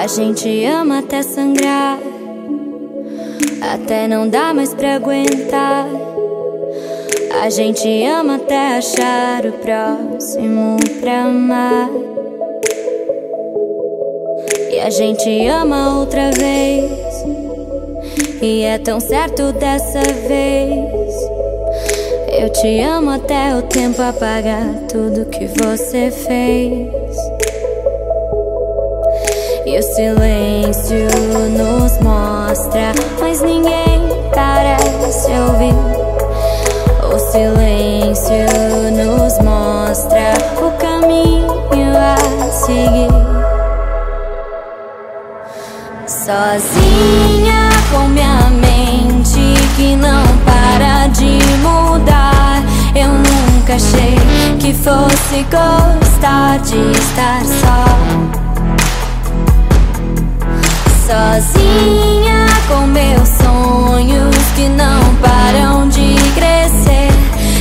A gente ama até sangrar, até não dá mais pra aguentar. A gente ama até achar o próximo pra amar. E a gente ama outra vez. E é tão certo dessa vez. Eu te amo até o tempo apagar tudo que você fez. Silêncio nos mostra, mas ninguém parece ouvir. O silêncio nos mostra o caminho a seguir. Sozinha com minha mente que não para de mudar. Eu nunca achei que fosse gostar de estar só sozinha com meus sonhos que não param de crescer.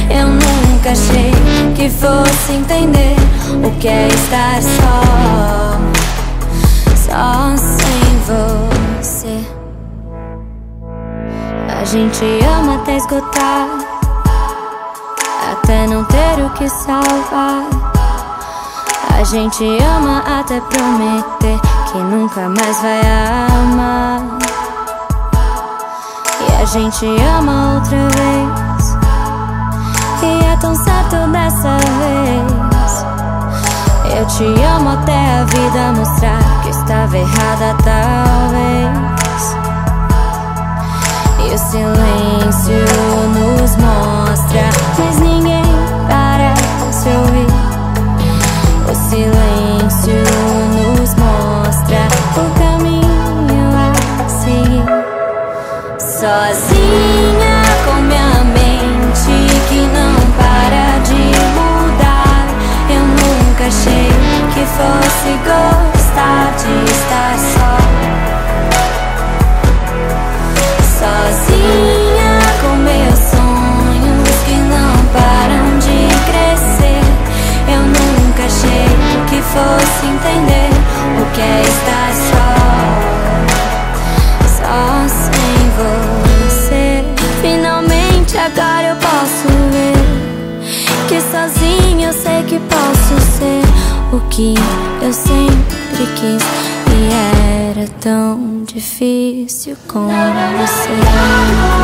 Eu nunca achei que fosse entender o que é estar só, só sem você. A gente ama até esgotar, até não ter o que salvar. A gente ama até prometer que nunca mais vai amar. E a gente ama outra vez. E é tão certo dessa vez. Eu te amo até a vida mostrar que estava errada, talvez. E o silêncio fosse entender o que é estar só, que eu sempre quis e era tão difícil com você.